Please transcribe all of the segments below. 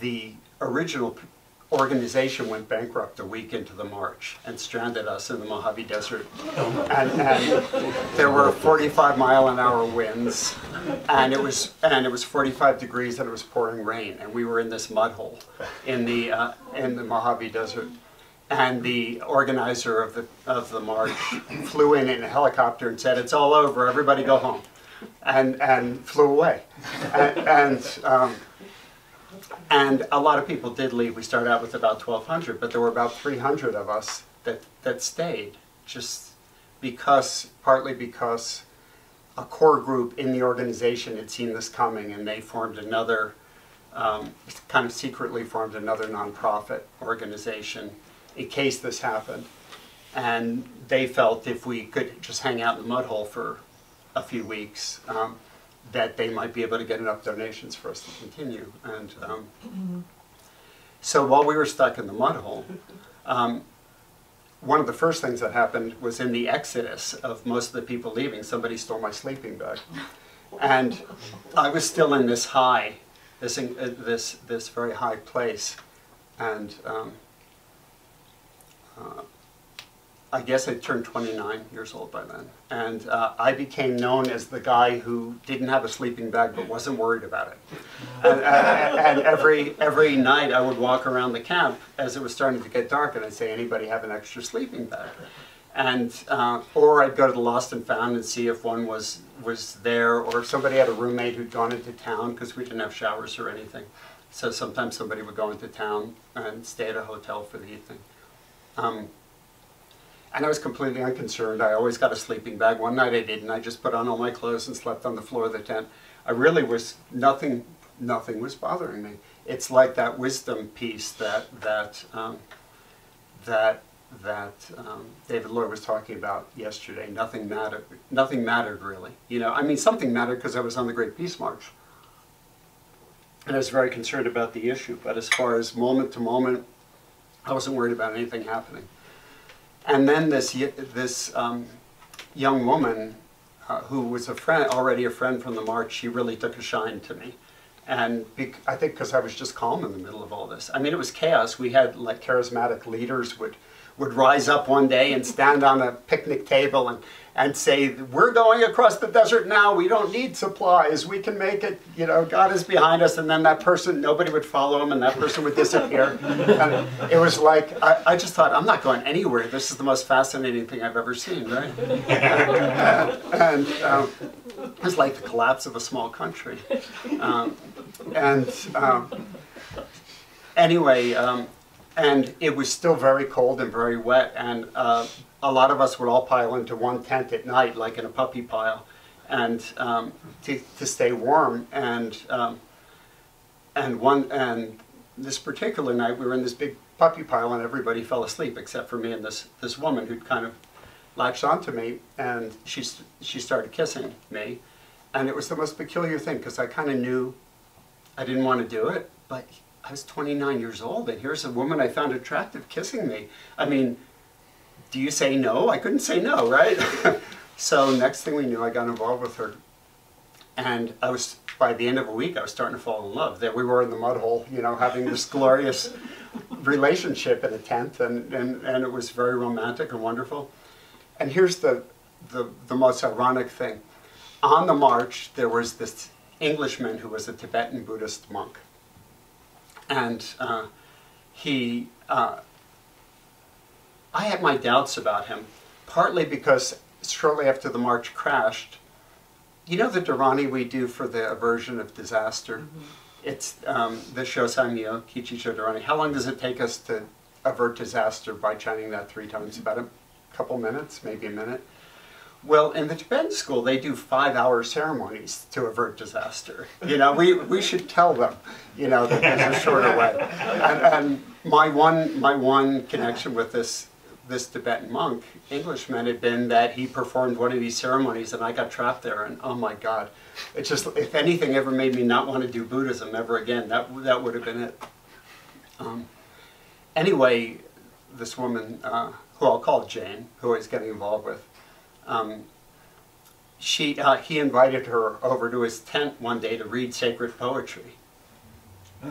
the original organization went bankrupt a week into the march and stranded us in the Mojave Desert. And, and there were 45 mile an hour winds, and it was and it was 45 degrees and it was pouring rain, and we were in this mud hole in the uh, in the Mojave Desert. And the organizer of the of the march flew in in a helicopter and said, "It's all over. Everybody go home," and and flew away. And, and um, and a lot of people did leave. We started out with about 1,200, but there were about 300 of us that, that stayed, just because, partly because a core group in the organization had seen this coming and they formed another, um, kind of secretly formed another nonprofit organization in case this happened. And they felt if we could just hang out in the mud hole for a few weeks, um, that they might be able to get enough donations for us to continue. And um, so while we were stuck in the mud hole, um, one of the first things that happened was in the exodus of most of the people leaving, somebody stole my sleeping bag. And I was still in this high, this, uh, this, this very high place. And um, uh, I guess I turned 29 years old by then. And uh, I became known as the guy who didn't have a sleeping bag but wasn't worried about it. And, uh, and, every, every night I would walk around the camp as it was starting to get dark and I'd say, anybody have an extra sleeping bag? And, uh, or I'd go to the Lost and Found and see if one was, was there or if somebody had a roommate who'd gone into town because we didn't have showers or anything. So sometimes somebody would go into town and stay at a hotel for the evening. Um, and I was completely unconcerned. I always got a sleeping bag. One night I didn't. I just put on all my clothes and slept on the floor of the tent. I really was, nothing, nothing was bothering me. It's like that wisdom piece that, that, um, that, that um, David Lloyd was talking about yesterday. Nothing mattered, nothing mattered really. You know, I mean, something mattered because I was on the Great Peace March. And I was very concerned about the issue. But as far as moment to moment, I wasn't worried about anything happening. And then this, this um, young woman uh, who was a friend, already a friend from the march, she really took a shine to me. And I think because I was just calm in the middle of all this. I mean, it was chaos. We had like charismatic leaders would, would rise up one day and stand on a picnic table and and say, we're going across the desert now, we don't need supplies, we can make it, you know, God is behind us, and then that person, nobody would follow him, and that person would disappear. and it was like, I, I, just thought, I'm not going anywhere, this is the most fascinating thing I've ever seen, right? and, and um, it was like the collapse of a small country. Um, and um, anyway, um, and it was still very cold and very wet, and uh, a lot of us would all pile into one tent at night, like in a puppy pile, and um, to, to stay warm. And um, and one and this particular night, we were in this big puppy pile, and everybody fell asleep except for me and this this woman who'd kind of latched onto me, and she she started kissing me, and it was the most peculiar thing because I kind of knew I didn't want to do it, but I was 29 years old, and here's a woman I found attractive kissing me. I mean, do you say no? I couldn't say no, right? so next thing we knew, I got involved with her. And I was, by the end of a week, I was starting to fall in love. That we were in the mud hole, you know, having this glorious relationship in a tent, and, and, and it was very romantic and wonderful. And here's the, the, the most ironic thing. On the march, there was this Englishman who was a Tibetan Buddhist monk. And uh, he, uh, I had my doubts about him, partly because shortly after the march crashed, you know the Dharani we do for the aversion of disaster? Mm -hmm. It's um, the Shosaimyo, Kichijo Dharani. How long does it take us to avert disaster by chanting that three times? About a couple minutes, maybe a minute. Well, in the Tibetan school, they do five-hour ceremonies to avert disaster. You know, we, we should tell them, you know, that there's a shorter way. And, and my one my one connection with this this Tibetan monk, Englishman, had been that he performed one of these ceremonies and I got trapped there and oh my God. It just, if anything ever made me not want to do Buddhism ever again, that, that would have been it. Um, anyway, this woman, uh, who I'll call Jane, who I was getting involved with, um, she, uh, he invited her over to his tent one day to read sacred poetry.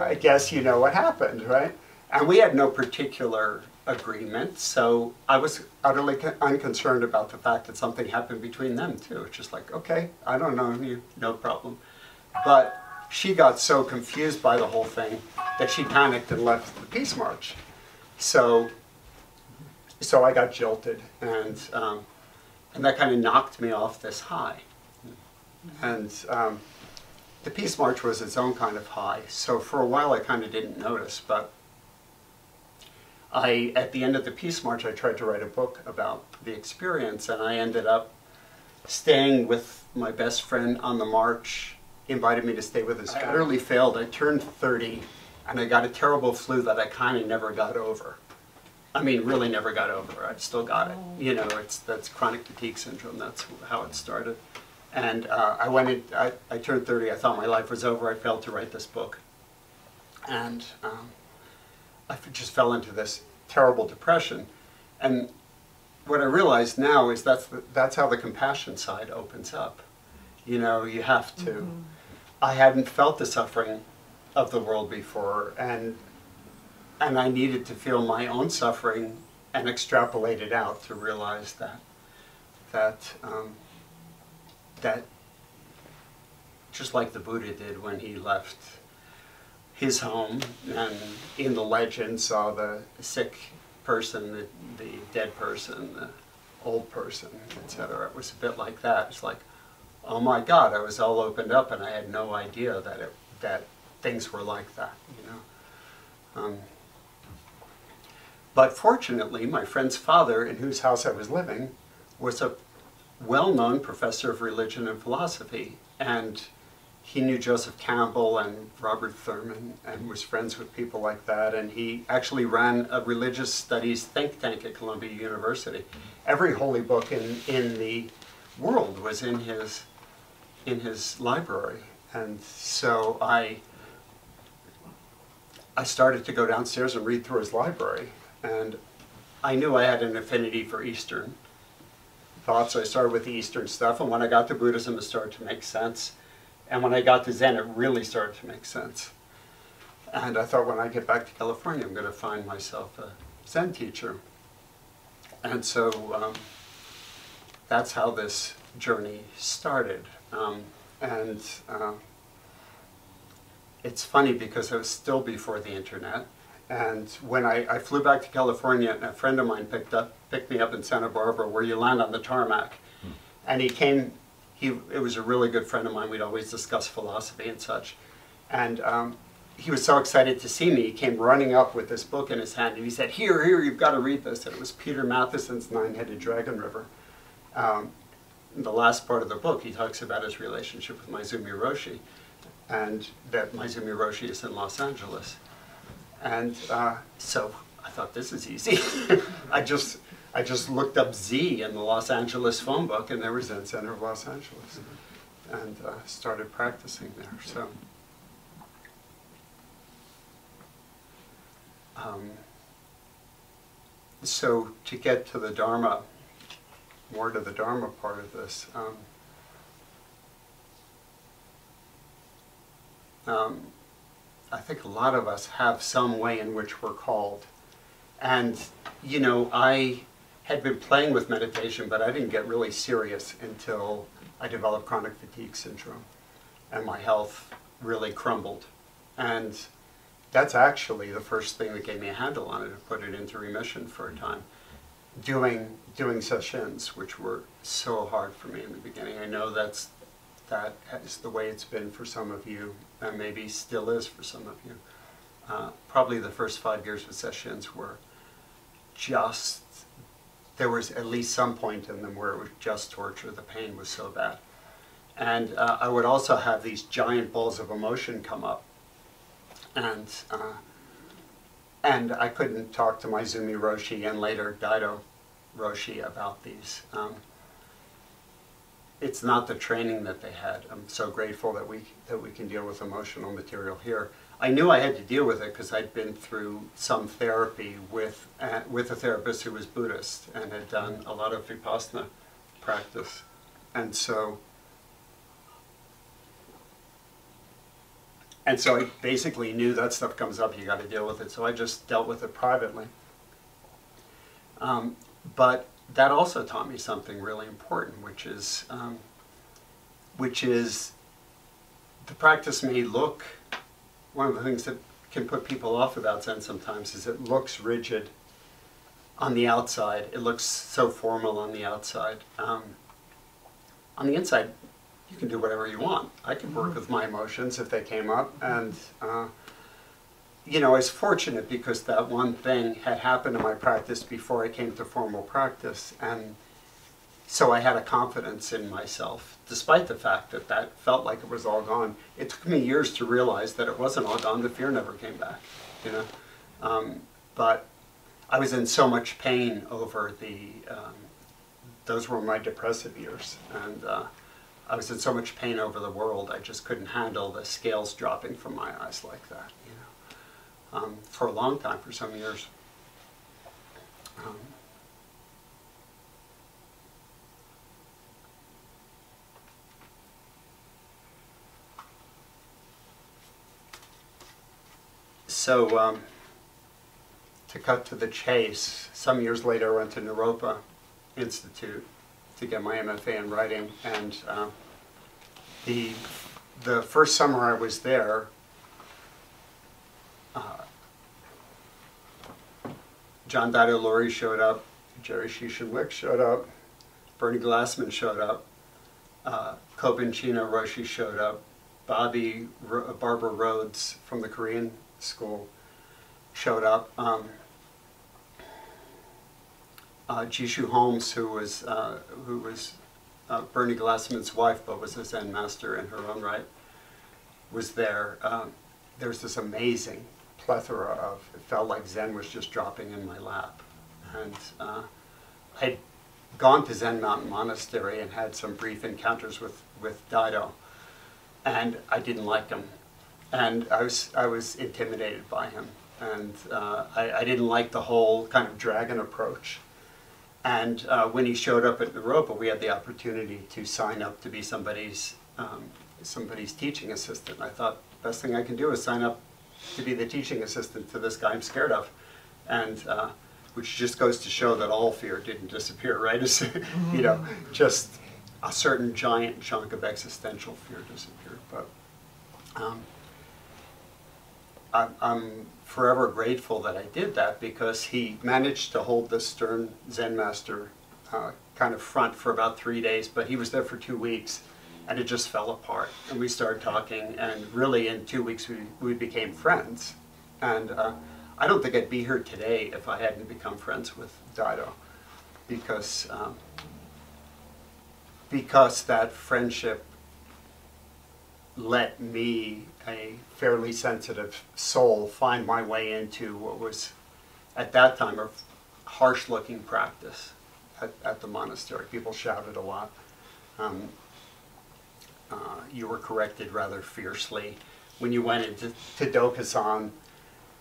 I guess you know what happened, right? And we had no particular agreement, so I was utterly unconcerned about the fact that something happened between them too. It's just like, okay, I don't know you, no problem. But she got so confused by the whole thing that she panicked and left the peace march. So, so I got jilted, and um, and that kind of knocked me off this high. And um, the peace march was its own kind of high. So for a while, I kind of didn't notice, but I, at the end of the Peace March, I tried to write a book about the experience, and I ended up staying with my best friend on the march, invited me to stay with us. I utterly failed. I turned 30, and I got a terrible flu that I kind of never got over. I mean, really never got over. I still got it. You know, it's that's chronic fatigue syndrome. That's how it started. And uh, I went in, I, I, turned 30. I thought my life was over. I failed to write this book. And um, I just fell into this terrible depression. And what I realize now is that's, the, that's how the compassion side opens up. You know, you have to. Mm -hmm. I hadn't felt the suffering of the world before, and, and I needed to feel my own suffering and extrapolate it out to realize that, that, um, that just like the Buddha did when he left his home and in the legend saw the sick person, the, the dead person, the old person, etc. It was a bit like that. It's like, oh my God, I was all opened up and I had no idea that it, that things were like that, you know. Um, but fortunately, my friend's father, in whose house I was living, was a well-known professor of religion and philosophy, and he knew Joseph Campbell and Robert Thurman and was friends with people like that. And he actually ran a religious studies think tank at Columbia University. Every holy book in, in the world was in his, in his library. And so I, I started to go downstairs and read through his library. And I knew I had an affinity for Eastern thoughts. So I started with the Eastern stuff. And when I got to Buddhism, it started to make sense. And when I got to Zen, it really started to make sense. And I thought when I get back to California, I'm going to find myself a Zen teacher. And so um, that's how this journey started. Um, and uh, it's funny because it was still before the internet. And when I, I, flew back to California, and a friend of mine picked up picked me up in Santa Barbara, where you land on the tarmac. Hmm. And he came he it was a really good friend of mine. We'd always discuss philosophy and such. And um, he was so excited to see me. He came running up with this book in his hand, and he said, "Here, here, you've got to read this." And it was Peter Matthiessen's Nine-Headed Dragon River. Um, in the last part of the book, he talks about his relationship with Maezumi Roshi, and that Maezumi Roshi is in Los Angeles. And uh, so I thought, this is easy. I just I just looked up Z in the Los Angeles phone book, and there was Zen Center of Los Angeles, and uh, started practicing there. So, um, so to get to the Dharma, more to the Dharma part of this. Um, um, I think a lot of us have some way in which we're called. And, you know, I had been playing with meditation, but I didn't get really serious until I developed chronic fatigue syndrome. And my health really crumbled. And that's actually the first thing that gave me a handle on it, to put it into remission for a time. Doing, doing sessions, which were so hard for me in the beginning. I know that's, that is the way it's been for some of you, and maybe still is for some of you. Uh, probably the first five years of sessions were just there was at least some point in them where it was just torture. The pain was so bad. And uh, I would also have these giant balls of emotion come up. And, uh, and I couldn't talk to Maezumi Roshi and later Daido Roshi about these. Um, it's not the training that they had. I'm so grateful that we, that we can deal with emotional material here. I knew I had to deal with it because I'd been through some therapy with, uh, with a therapist who was Buddhist and had done a lot of Vipassana practice. And so and so I basically knew that stuff comes up, you got to deal with it. So I just dealt with it privately. Um, but that also taught me something really important, which is, um, which is, the practice may look. One of the things that can put people off about Zen sometimes is it looks rigid on the outside. It looks so formal on the outside. Um, on the inside, you can do whatever you want. I can work with my emotions if they came up, and uh, you know, I was fortunate because that one thing had happened in my practice before I came to formal practice, and so I had a confidence in myself, despite the fact that that felt like it was all gone. It took me years to realize that it wasn't all gone. The fear never came back, you know. Um, but I was in so much pain over the. Um, those were my depressive years, and. Uh, I was in so much pain over the world, I just couldn't handle the scales dropping from my eyes like that, you know, um, for a long time, for some years. So, um, to cut to the chase, some years later I went to Naropa Institute to get my MFA in writing. And uh, the, the first summer I was there, uh, John Daido Loori showed up, Gerry Shishin Wick showed up, Bernie Glassman showed up, uh, Chino Roshi showed up, Bobby Ro Barbara Rhodes from the Korean school showed up. Um, uh, Jishu Holmes, who was uh, who was uh, Bernie Glassman's wife, but was a Zen master in her own right, was there. Um, there was this amazing plethora of. It felt like Zen was just dropping in my lap, and uh, I'd gone to Zen Mountain Monastery and had some brief encounters with with Daido, and I didn't like him, and I was I was intimidated by him, and uh, I, I didn't like the whole kind of dragon approach and uh, when he showed up at Naropa, we had the opportunity to sign up to be somebody's um, somebody's teaching assistant. I thought best thing I can do is sign up to be the teaching assistant to this guy I'm scared of, and uh, which just goes to show that all fear didn't disappear, right? you know, just a certain giant chunk of existential fear disappeared. But um, I'm, forever grateful that I did that because he managed to hold the stern Zen master uh, kind of front for about three days, but he was there for two weeks and it just fell apart. And we started talking, and really in two weeks we, we became friends. And uh, I don't think I'd be here today if I hadn't become friends with Daido because, um, because that friendship let me, a fairly sensitive soul, find my way into what was, at that time, a harsh looking practice at, at the monastery. People shouted a lot. Um, uh, you were corrected rather fiercely. When you went into to Dokusan,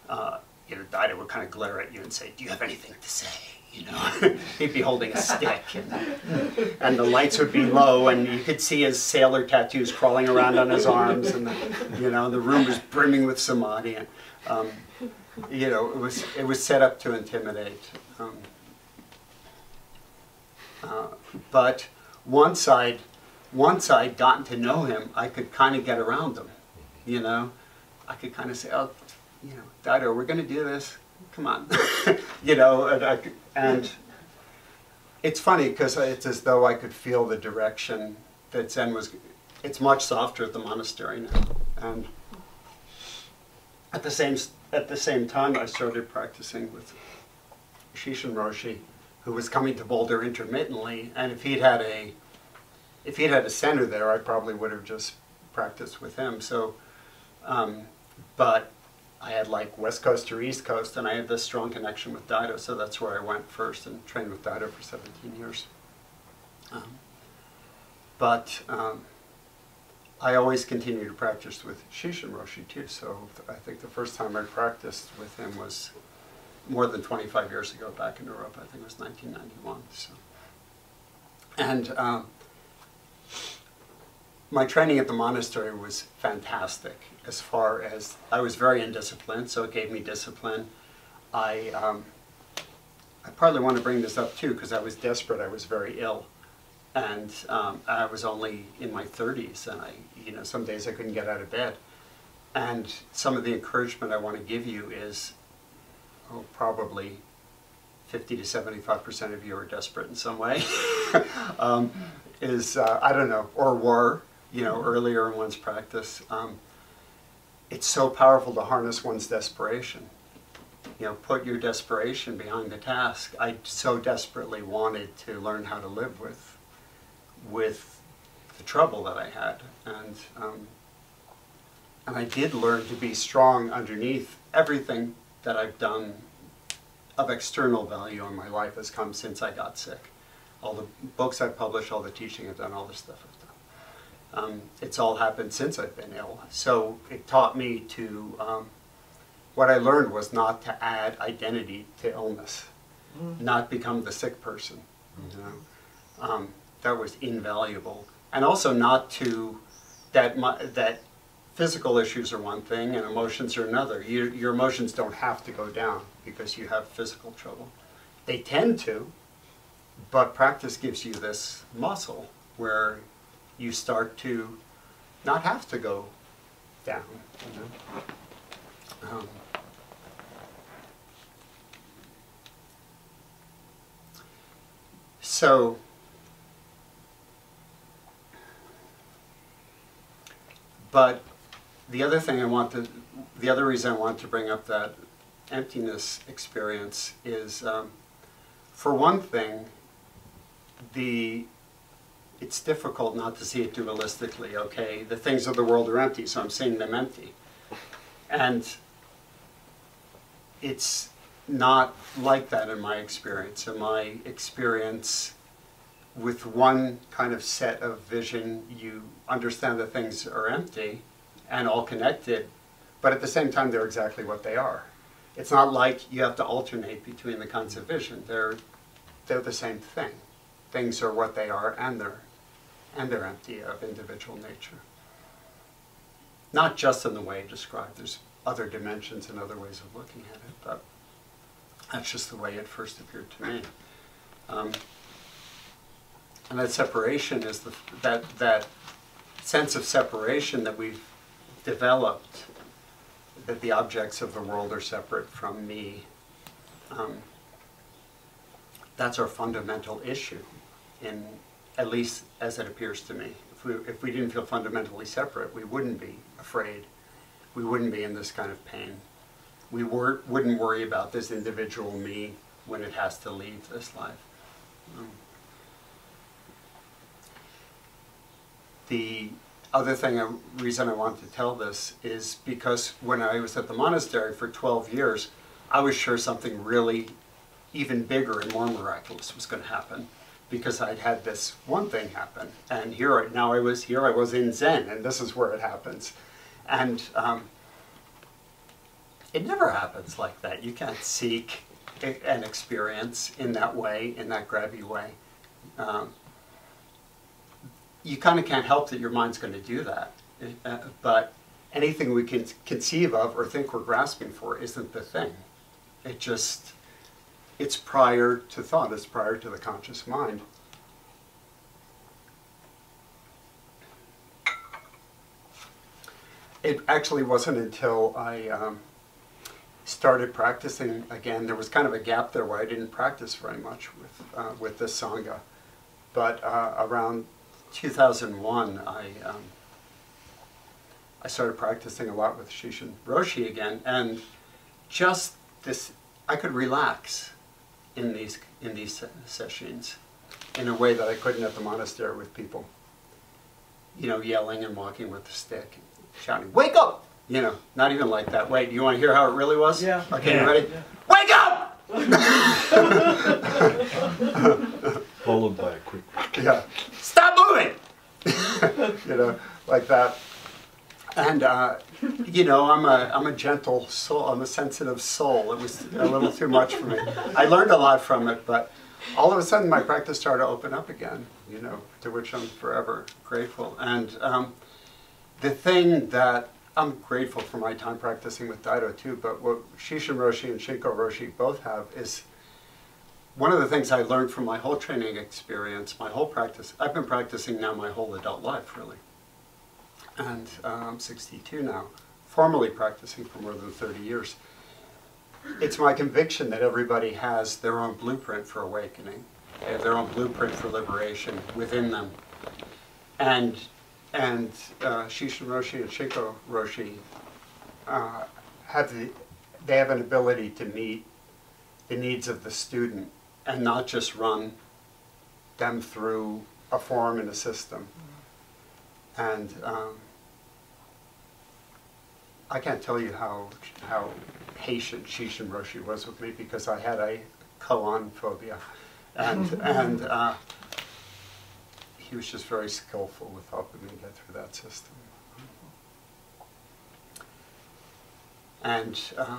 uh, you know, Daido would kind of glare at you and say, do you have anything to say? You know, he'd be holding a stick, and, and, the lights would be low, and you could see his sailor tattoos crawling around on his arms, and the, you know, the room was brimming with samadhi. And, um, you know, it was it was set up to intimidate. Um, uh, but once I'd once I'd gotten to know him, I could kind of get around him. You know, I could kind of say, "Oh, you know, Daido, we're going to do this. Come on," you know, and I, and it's funny because it's as though I could feel the direction that Zen was. It's much softer at the monastery now, and at the same at the same time, I started practicing with Shishin Roshi, who was coming to Boulder intermittently, and if he'd had a if he'd had a center there, I probably would have just practiced with him. So, um, but I had like West Coast or East Coast, and I had this strong connection with Daido, so that's where I went first and trained with Daido for 17 years. Um, but um, I always continued to practice with Shishin Roshi too, so I think the first time I practiced with him was more than 25 years ago back in Europe. I think it was 1991. So. And um, my training at the monastery was fantastic as far as I was very indisciplined, so it gave me discipline. I, um, I partly want to bring this up too because I was desperate. I was very ill, and um, I was only in my 30s, and I, you know, some days I couldn't get out of bed. And some of the encouragement I want to give you is, oh, probably 50 to 75 percent of you are desperate in some way. um, is uh, I don't know, or were, you know, earlier in one's practice. Um, it's so powerful to harness one's desperation. You know, put your desperation behind the task. I so desperately wanted to learn how to live with, with the trouble that I had, and um, and I did learn to be strong underneath everything that I've done of external value in my life has come since I got sick. All the books I've published, all the teaching I've done, all the stuff I've done. Um, it's all happened since I've been ill. So it taught me to, um, what I learned was not to add identity to illness, mm. not become the sick person. You know? Um, that was invaluable. And also not to, that, my, that physical issues are one thing and emotions are another. You, your emotions don't have to go down because you have physical trouble. They tend to, but practice gives you this muscle where you start to not have to go down. You know? um, so but the other thing I want to, the other reason I want to bring up that emptiness experience is, um, for one thing, the it's difficult not to see it dualistically. Okay, the things of the world are empty, so I'm seeing them empty, and it's not like that in my experience. In my experience, with one kind of set of vision, you understand that things are empty and all connected, but at the same time, they're exactly what they are. It's not like you have to alternate between the kinds of vision. They're, they're the same thing. Things are what they are, and they're, and they're empty of individual nature. Not just in the way described. There's other dimensions and other ways of looking at it, but that's just the way it first appeared to me. Um, and that separation is the, that, that sense of separation that we've developed that the objects of the world are separate from me. Um, that's our fundamental issue, in at least as it appears to me. If we, if we didn't feel fundamentally separate, we wouldn't be afraid. We wouldn't be in this kind of pain. We wouldn't worry about this individual me when it has to leave this life. Um, the other thing, a reason I want to tell this is because when I was at the monastery for 12 years, I was sure something really even bigger and more miraculous was going to happen because I'd had this one thing happen, and here now I was here I was in Zen, and this is where it happens, and um, it never happens like that. You can't seek an experience in that way, in that grabby way. Um, you kind of can't help that your mind's going to do that. Uh, but anything we can conceive of or think we're grasping for isn't the thing. It just, it's prior to thought, it's prior to the conscious mind. It actually wasn't until I um, started practicing again, there was kind of a gap there where I didn't practice very much with, uh, with this Sangha. But uh, around 2001, I um, I started practicing a lot with Shishin Roshi again, and just this, I could relax in these in these sessions in a way that I couldn't at the monastery with people. You know, yelling and walking with the stick, shouting, "Wake up!" You know, not even like that. Wait, you want to hear how it really was? Yeah. Okay, yeah. you ready? Yeah. Wake up! Followed by a quick. Yeah. Stop moving! you know, like that. And uh, you know, I'm a I'm a gentle soul. I'm a sensitive soul. It was a little too much for me. I learned a lot from it, but all of a sudden my practice started to open up again, you know, to which I'm forever grateful. And um, the thing that I'm grateful for my time practicing with Daido too, but what Shishin Roshi and Shinko Roshi both have is one of the things I learned from my whole training experience, my whole practice, I've been practicing now my whole adult life really. And I'm 62 now, formally practicing for more than 30 years. It's my conviction that everybody has their own blueprint for awakening, they have their own blueprint for liberation within them. And, and uh, Shishin Roshi and Shinko Roshi uh, have the, they have an ability to meet the needs of the student and not just run them through a form and a system. And um, I can't tell you how, how patient Shishin Roshi was with me because I had a koan phobia. And, and uh, he was just very skillful with helping me get through that system. And uh,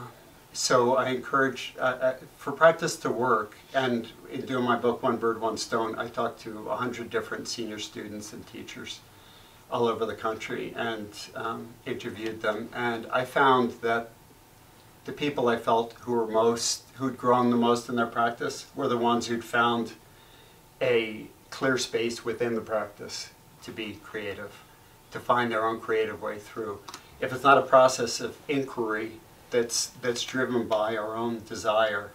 so I encourage, uh, uh, for practice to work, and in doing my book, One Bird, One Stone, I talked to 100 different senior students and teachers all over the country and um, interviewed them. And I found that the people I felt who were most, who'd grown the most in their practice were the ones who'd found a clear space within the practice to be creative, to find their own creative way through. If it's not a process of inquiry that's, that's driven by our own desire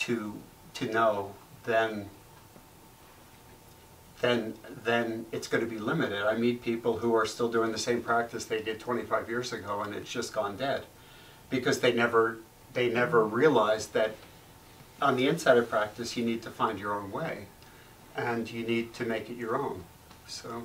to, to know, then then then it's going to be limited. I meet people who are still doing the same practice they did 25 years ago, and it's just gone dead because they never they never realized that on the inside of practice you need to find your own way, and you need to make it your own. So.